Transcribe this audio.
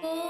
Oh.